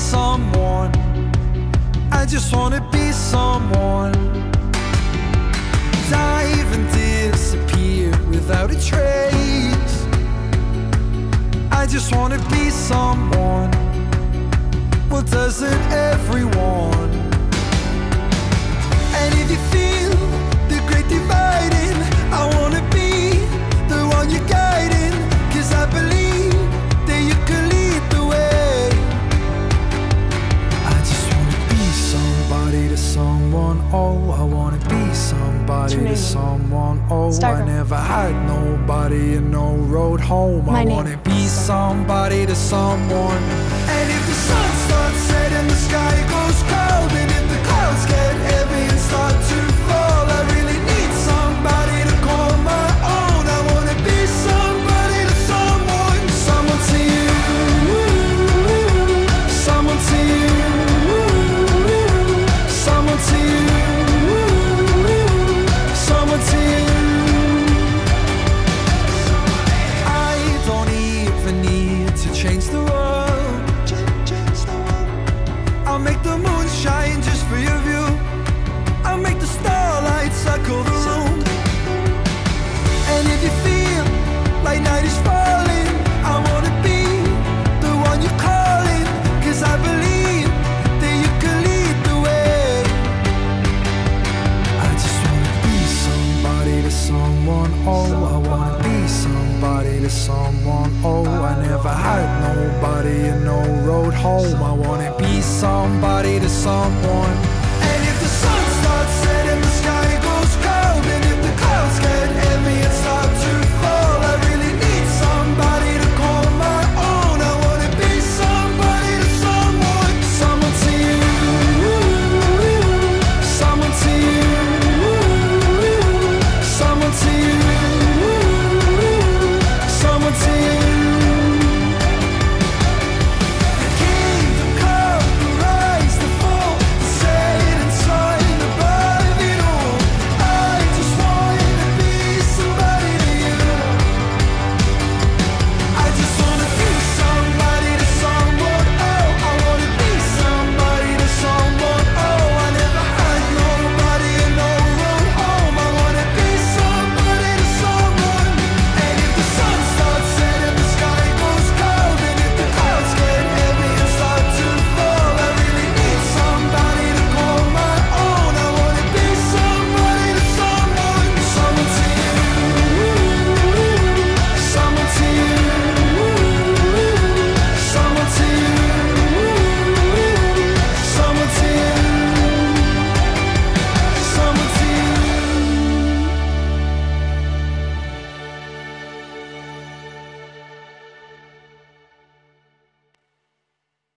someone. I just wanna be someone. Dive and disappear without a trace. I just wanna be someone. Well, does it be somebody to someone. Oh, I never had nobody and no road home. My I name. wanna be somebody to someone. And if the sun just for. I'll make the starlight circle the. And if you feel like night is falling, I wanna be the one you're calling. Cause I believe that you can lead the way. I just wanna be somebody to someone. Oh, I wanna be somebody to someone. Oh, I never had nobody no road home. I wanna be somebody to someone.